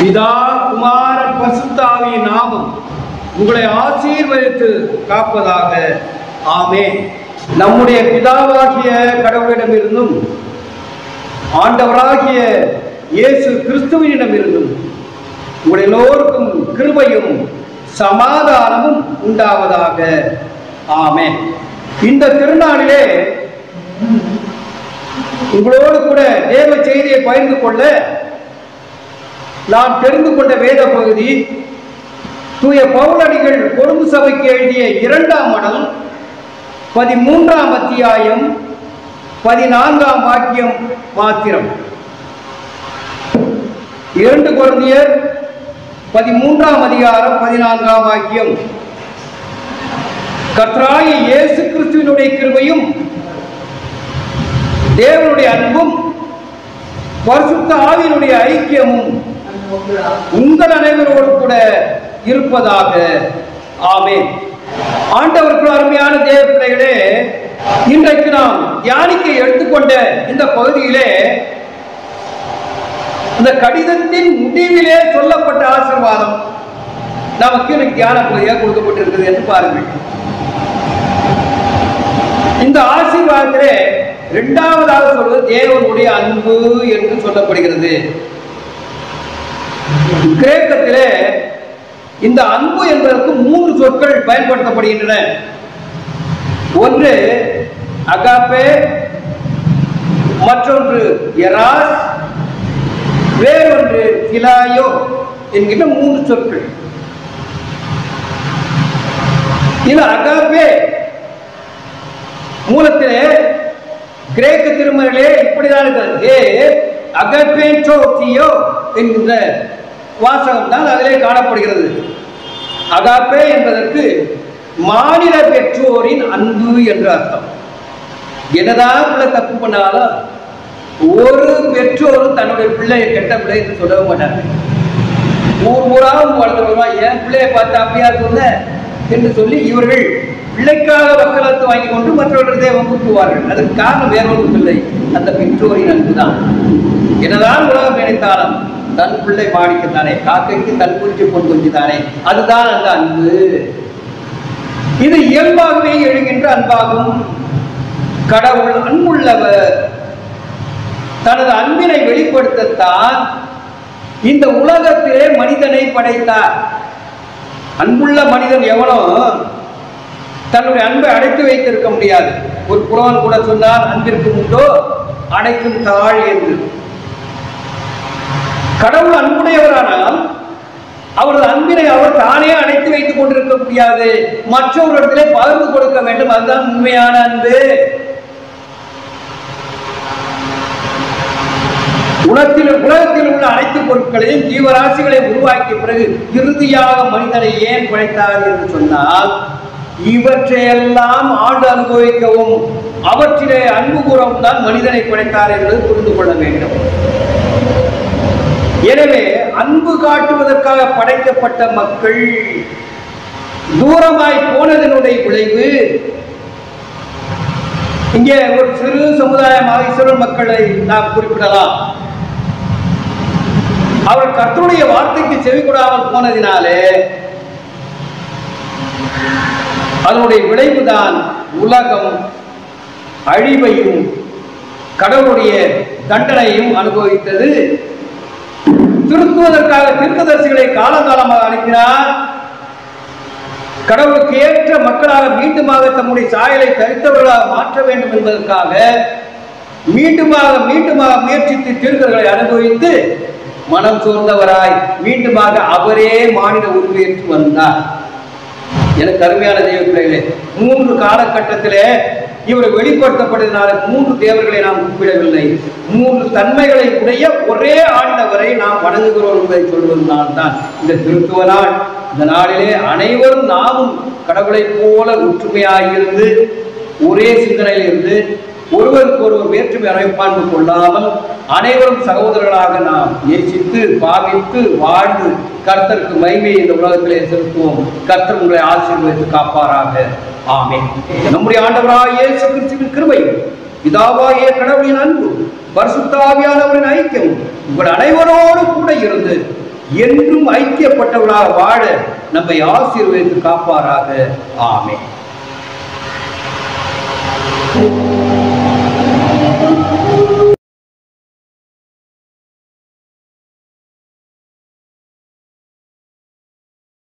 பிதா குமார பசுத்தாவி நாமம் உங்களை ஆசீர்வதித்து காப்பதாக. ஆமே நம்முடைய பிதாவாகிய கடவுளிடமிருந்தும் ஆண்டவராகிய இயேசு கிறிஸ்துவினிடமிருந்தும் உங்கள் எல்லோருக்கும் கிருபையும் சமாதானமும் உண்டாவதாக. ஆமே இந்த திருநாளிலே உங்களோடு கூட தேவ செய்தியை பகிர்ந்து கொள்ள நான் தெரிந்து கொண்ட வேத பகுதி தூய பவுலடிகள் கொழும்பு சபைக்கு எழுதிய இரண்டாம் மடம் பதிமூன்றாம் அத்தியாயம் பதினான்காம் வாக்கியம் மாத்திரம். இரண்டு குழந்தையர் பதிமூன்றாம் அதிகாரம் பதினான்காம் வாக்கியம். கத்ராய இயேசு கிறிஸ்துவினுடைய கிருபையும் தேவனுடைய அன்பும் பரிசுத்த ஆவியினுடைய ஐக்கியமும் உங்கள் அனைவரோடு கூட இருப்பதாக. ஆமே ஆண்டவருக்குள் அருமையான தேவ பிள்ளைகளே இன்றைக்கு நாம் தியானிக்க எடுத்துக்கொண்ட இந்த பகுதியிலே இந்த கடிதத்தின் முடிவிலே சொல்லப்பட்ட ஆசீர்வாதம் நமக்கு எனக்கு தியான பகுதியாக கொடுக்கப்பட்டிருக்கிறது என்று பாருங்கள். இந்த ஆசீர்வாதத்திலே இரண்டாவதாக சொல்வது தேவனுடைய அன்பு என்று சொல்லப்படுகிறது. கிரேக்கத்திலே இந்த அன்பு என்பதற்கு மூன்று சொற்கள் பயன்படுத்தப்படுகின்றன. ஒன்று அகாப்பே. மற்றொன்று எராஸ். வேறொன்று கிலாயோ என்கின்ற மூன்று சொற்கள். இது அகாபே மூலத்திலே கிரேக்க திருமறையிலே இப்படிதான் இருக்கிறது. ஏ தியோ என்கின்ற வாசகம் தான் அதிலே காணப்படுகிறது. அகாப்பே என்பதற்கு மாநில பெற்றோரின் அன்பு என்று அர்த்தம். என்னதான் பிள்ளை தப்பு பண்ணாலும் ஒரு பெற்றோரும் தன்னுடைய பிள்ளையை கெட்ட பிள்ளை என்று சொல்லவே மாட்டாங்க. ஊர் ஊராகவும் வளர்ந்து வருவான் என் பிள்ளையை பார்த்து அப்படியா சொன்ன என்று சொல்லி இவர்கள் பிள்ளைக்காக வக்கலத்து வாங்கி கொண்டு மற்றவர்களிடத்தை வம்புக்குவார்கள் அதற்கு காரணம் வேறொன்றும் இல்லை. அந்த பெற்றோரின் அன்புதான். என்னதான் உலகம் நினைத்தாலும் தன் பிள்ளை மாணிக்கத்தானே காக்கைக்கு தன் குஞ்சு பொன் குஞ்சு தானே அதுதான் அந்த அன்பு. இது இயல்பாகவே எழுகின்ற அன்பாகும். கடவுள் அன்புள்ளவர் தனது அன்பினை வெளிப்படுத்தத்தான் இந்த உலகத்திலே மனிதனை படைத்தார். அன்புள்ள மனிதன் எவனோ தன்னுடைய அன்பை அடைத்து வைத்திருக்க முடியாது. ஒரு புலவன் கூட சொன்னார் அன்பிற்கு உண்டோ? அடைக்கும் தாழ் என்று. கடவுள் அன்புடையவரானால் அவரது அன்பினை அவர் தானே அடைத்து வைத்துக் கொண்டிருக்க முடியாது மற்றவரிடத்திலே பகிர்ந்து கொடுக்க வேண்டும். அதுதான் உண்மையான அன்பு. உலகத்தில் உலகத்தில் உள்ள அனைத்து பொருட்களையும் ஜீவராசிகளை உருவாக்கிய பிறகு இறுதியாக மனிதனை ஏன் படைத்தார் என்று சொன்னால் இவற்றையெல்லாம் ஆண்டு அனுபவிக்கவும் அவற்றிலே அன்பு கூறவும் தான் மனிதனை படைத்தார் என்பது புரிந்து கொள்ள வேண்டும். எனவே அன்பு காட்டுவதற்காக படைக்கப்பட்ட மக்கள் தூரமாய் போனதனுடைய விளைவு இங்கே ஒரு சிறு சமுதாயமாக இஸ்ரேல் மக்களை நாம் குறிப்பிடலாம். அவர் கர்த்தருடைய வார்த்தைக்கு செவி கொடாமல் போனதினாலே அதனுடைய விளைவுதான் உலகம் அழிவையும் கடவுளுடைய தண்டனையும் அனுபவித்தது. திருத்துவதற்காக தீர்க்கதரிசிகளை காலகாலமாக அனுப்பினார். கடவுளுக்கு ஏற்ற மக்களாக மீண்டுமாக தம்முடைய சாயலை தரித்தவர்களாக மாற்ற வேண்டும் என்பதற்காக மீண்டுமாக மீண்டுமாக முயற்சித்து தீர்க்கர்களை அனுபவித்து மனம் சோர்ந்தவராய் மீண்டுமாக அவரே மாநில உருவேற்று வந்தார். எனக்கு அருமையான தெய்வ பிள்ளைகளே மூன்று காலகட்டத்திலே இவர் வெளிப்படுத்தப்பட்டதினால மூன்று தேவர்களை நாம் குறிப்பிடவில்லை மூன்று தன்மைகளை உடைய ஒரே ஆண்டவரை நாம் வணங்குகிறோம் என்பதை சொல்வதனால் தான் இந்த திருத்துவ நாள். இந்த நாளிலே அனைவரும் நாமும் கடவுளைப் போல ஒற்றுமையாக இருந்து ஒரே சிந்தனையில் இருந்து ஒருவருக்கு ஒருவர் வேற்றுமை அரைப்பான்பு கொள்ளாமல் அனைவரும் சகோதரர்களாக நாம் நேசித்து பாவித்து வாழ்ந்து கர்த்தருக்கு மைமை இந்த உலகத்திலே செலுத்துவோம். கர்த்தர் உங்களை ஆசீர்வதித்து காப்பாராக. ஆமே நம்முடைய ஆண்டவராக இயேசு கிறிஸ்துவின் கிருபையும் பிதாவாகிய கடவுளின் அன்பு பரிசுத்தாவியானவரின் ஐக்கியம் உங்கள் அனைவரோடு கூட இருந்து என்றும் ஐக்கியப்பட்டவர்களாக வாழ நம்மை ஆசீர்வதித்து காப்பாராக. ஆமே